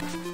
you